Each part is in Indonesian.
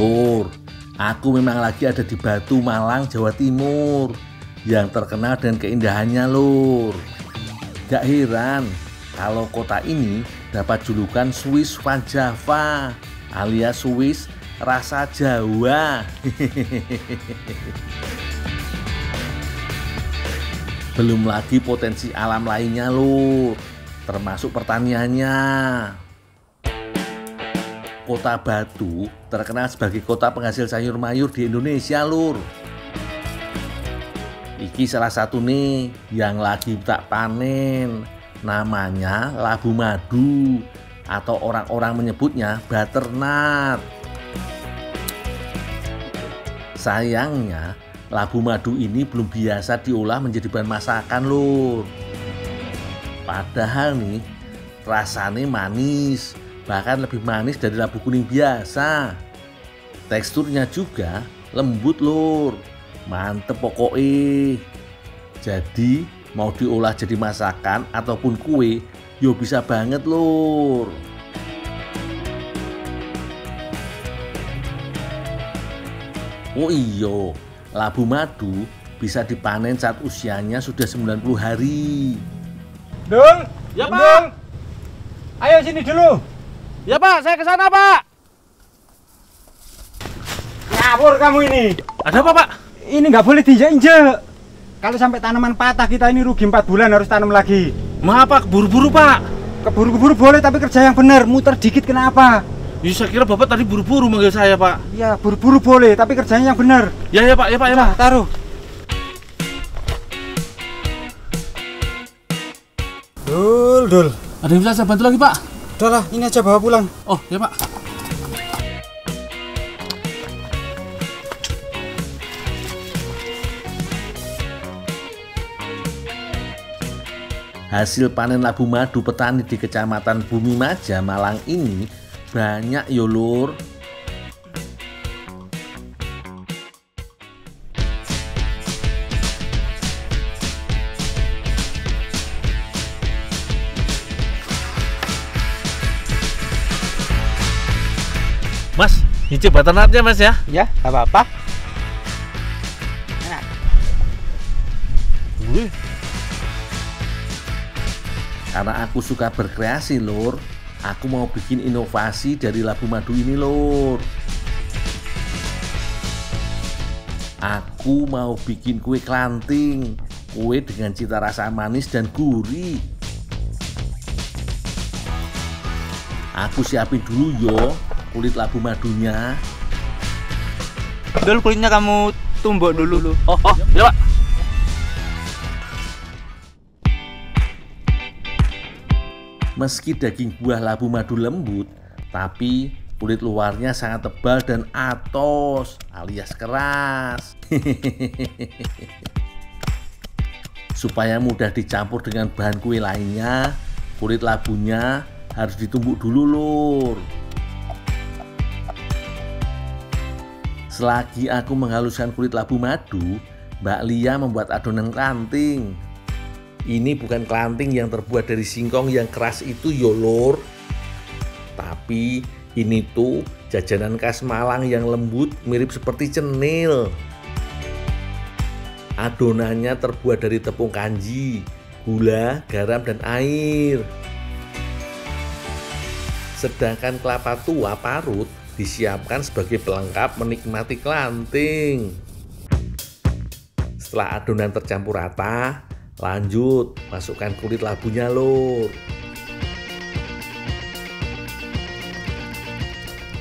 Lur, aku memang lagi ada di Batu Malang, Jawa Timur yang terkenal dengan keindahannya lur. Gak heran kalau kota ini dapat julukan Swiss Van Java alias Swiss rasa Jawa. Belum lagi potensi alam lainnya lur, termasuk pertaniannya. Kota Batu terkenal sebagai kota penghasil sayur mayur di Indonesia lur. Iki salah satu nih yang lagi tak panen. Namanya labu madu atau orang-orang menyebutnya butternut. Sayangnya labu madu ini belum biasa diolah menjadi bahan masakan lur. Padahal nih rasanya manis, bahkan lebih manis dari labu kuning biasa. Teksturnya juga lembut lur mantep pokoknya jadi mau diolah jadi masakan ataupun kue yo bisa banget lur oh iyo labu madu bisa dipanen saat usianya sudah 90 hari Dul Ya, Pak. Dul. Ayo sini dulu Ya Pak, saya ke sana Pak. Ngawur kamu ini Ada apa Pak? Ini nggak boleh diinjek Kalau sampai tanaman patah kita ini rugi 4 bulan harus tanam lagi Maaf Pak, buru-buru Pak. Keburu-keburu boleh tapi kerja yang benar Muter dikit kenapa Ya, saya kira Bapak tadi buru-buru manggil saya Pak. Ya buru-buru boleh tapi kerjanya yang benar Ya ya Pak, ya Pak, ya Pak. Nah taruh Dul, Dul Ada yang bisa saya bantu lagi Pak? Udah lah, ini aja bawa pulang Oh ya Pak. Hasil panen labu madu petani di Kecamatan Bumi Maja, Malang ini banyak yo Mas, nyicip butternutnya Mas ya. Ya, nggak apa-apa Wih, Karena aku suka berkreasi lur, aku mau bikin inovasi dari labu madu ini lur. Aku mau bikin kue kelanting, kue dengan cita rasa manis dan gurih. Aku siapin dulu yo kulit labu madunya. Dul kulitnya kamu tumbuk dulu. Oh, oh, ya Pak. Meski daging buah labu madu lembut, tapi kulit luarnya sangat tebal dan atos alias keras. Supaya mudah dicampur dengan bahan kue lainnya, kulit labunya harus ditumbuk dulu lur. Selagi aku menghaluskan kulit labu madu, Mbak Lia membuat adonan kelanting. Ini bukan kelanting yang terbuat dari singkong yang keras itu yo lur. Tapi ini tuh jajanan khas Malang yang lembut mirip seperti cenil. Adonannya terbuat dari tepung kanji, gula, garam, dan air. Sedangkan kelapa tua parut disiapkan sebagai pelengkap menikmati kelanting. Setelah adonan tercampur rata, lanjut masukkan kulit labunya lur.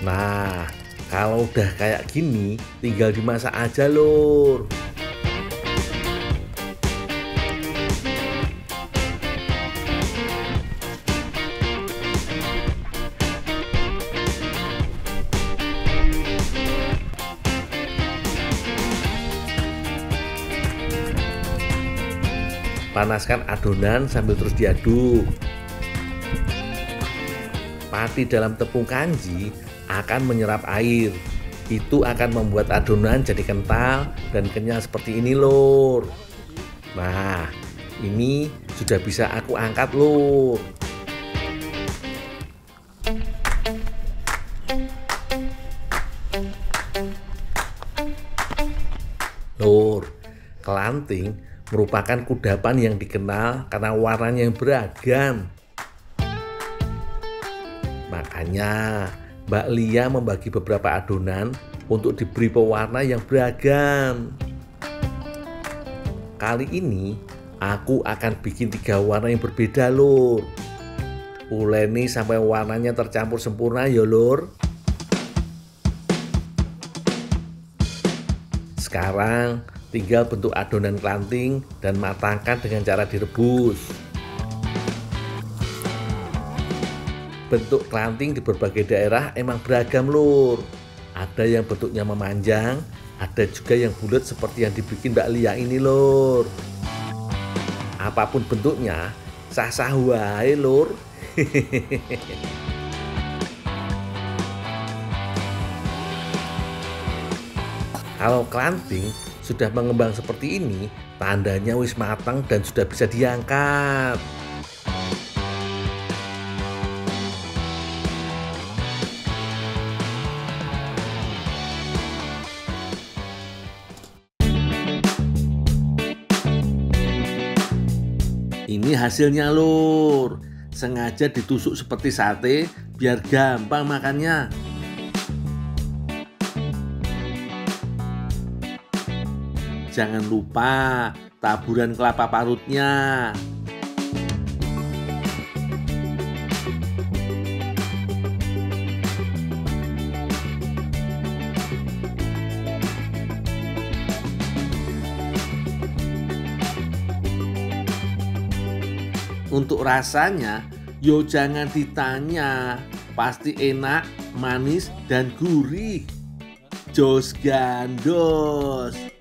Nah, kalau udah kayak gini, tinggal dimasak aja lur. Panaskan adonan sambil terus diaduk. Pati dalam tepung kanji akan menyerap air. Itu akan membuat adonan jadi kental dan kenyal seperti ini lur. Nah, ini sudah bisa aku angkat lur. Lur, kelanting merupakan kudapan yang dikenal karena warnanya yang beragam. Makanya Mbak Lia membagi beberapa adonan untuk diberi pewarna yang beragam. Kali ini aku akan bikin tiga warna yang berbeda lur. Uleni sampai warnanya tercampur sempurna ya lur. Sekarang tinggal bentuk adonan kelanting dan matangkan dengan cara direbus. Bentuk kelanting di berbagai daerah emang beragam lur. Ada yang bentuknya memanjang, ada juga yang bulat seperti yang dibikin Mbak Lia ini lur. Apa pun bentuknya, sah-sah wae lur. Kalau kelanting sudah mengembang seperti ini, tandanya wis matang dan sudah bisa diangkat. Ini hasilnya lur. Sengaja ditusuk seperti sate biar gampang makannya. Jangan lupa taburan kelapa parutnya. Untuk rasanya, yo jangan ditanya, pasti enak, manis, dan gurih. Jos gandos.